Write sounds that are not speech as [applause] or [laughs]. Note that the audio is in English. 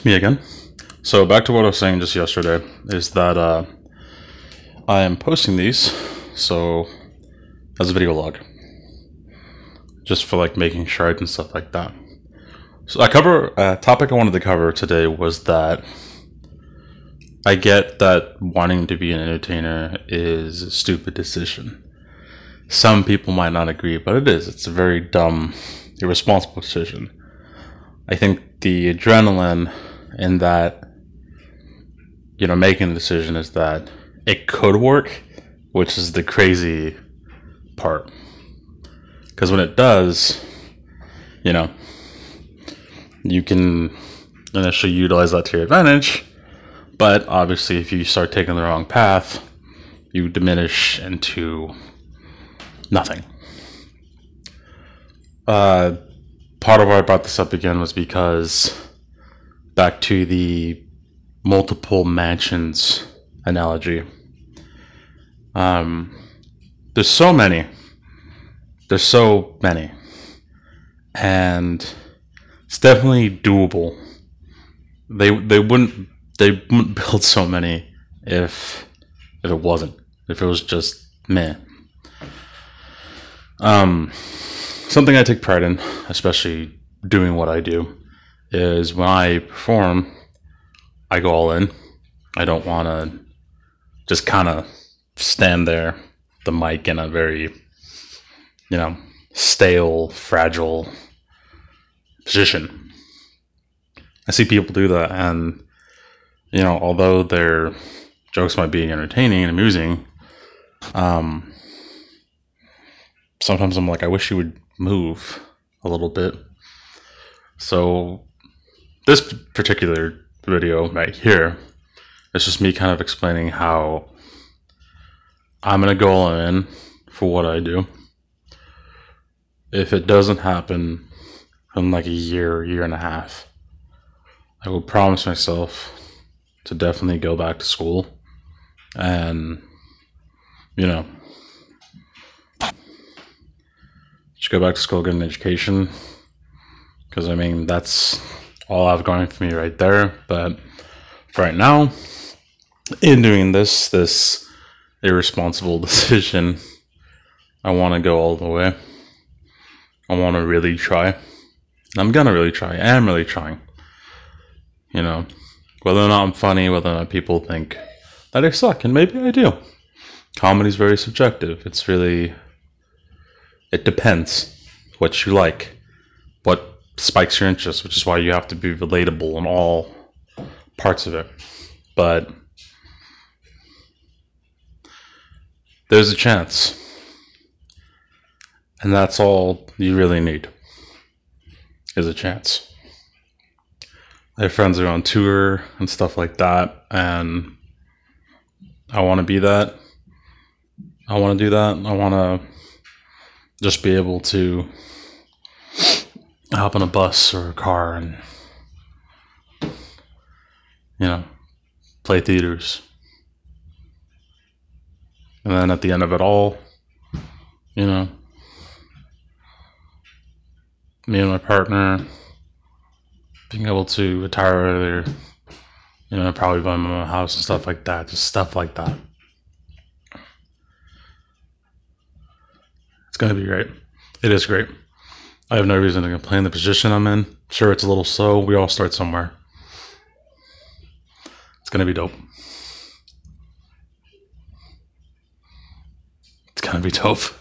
it's me again. So back to what I was saying just yesterday is that uh, I am posting these so as a video log, just for like making shards and stuff like that. So I cover a topic I wanted to cover today was that I get that wanting to be an entertainer is a stupid decision. Some people might not agree, but it is. It's a very dumb, irresponsible decision. I think the adrenaline in that, you know, making the decision is that it could work, which is the crazy part. Because when it does, you know, you can initially utilize that to your advantage, but obviously, if you start taking the wrong path, you diminish into nothing. Uh, part of why I brought this up again was because back to the multiple mansions analogy. Um, there's so many. There's so many. And it's definitely doable. They they wouldn't they wouldn't [laughs] build so many if if it wasn't. If it was just meh. Um something I take pride in, especially doing what I do, is when I perform, I go all in. I don't want to just kind of stand there, the mic in a very, you know, stale, fragile position. I see people do that, and, you know, although their jokes might be entertaining and amusing, um, sometimes I'm like, I wish you would move a little bit. So this particular video right here is just me kind of explaining how I'm gonna go all in for what I do. If it doesn't happen in like a year, year and a half, I will promise myself to definitely go back to school and you know just go back to school, get an education. Because I mean, that's all I've going for me right there. But right now, in doing this, this irresponsible [laughs] decision, I want to go all the way. I want to really try. I'm gonna really try. I am really trying. You know, whether or not I'm funny, whether or not people think that I suck, and maybe I do. Comedy's very subjective. It's really it depends what you like, what spikes your interest, which is why you have to be relatable in all parts of it. But there's a chance. And that's all you really need is a chance. I have friends are on tour and stuff like that, and I want to be that. I want to do that. I want to just be able to hop on a bus or a car and you know play theaters and then at the end of it all you know me and my partner being able to retire earlier you know probably buy my own house and stuff like that just stuff like that It's going to be great. It is great. I have no reason to complain the position I'm in. Sure, it's a little slow. We all start somewhere. It's going to be dope. It's going to be [laughs] dope.